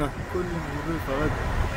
آه. كل مضيفة غدا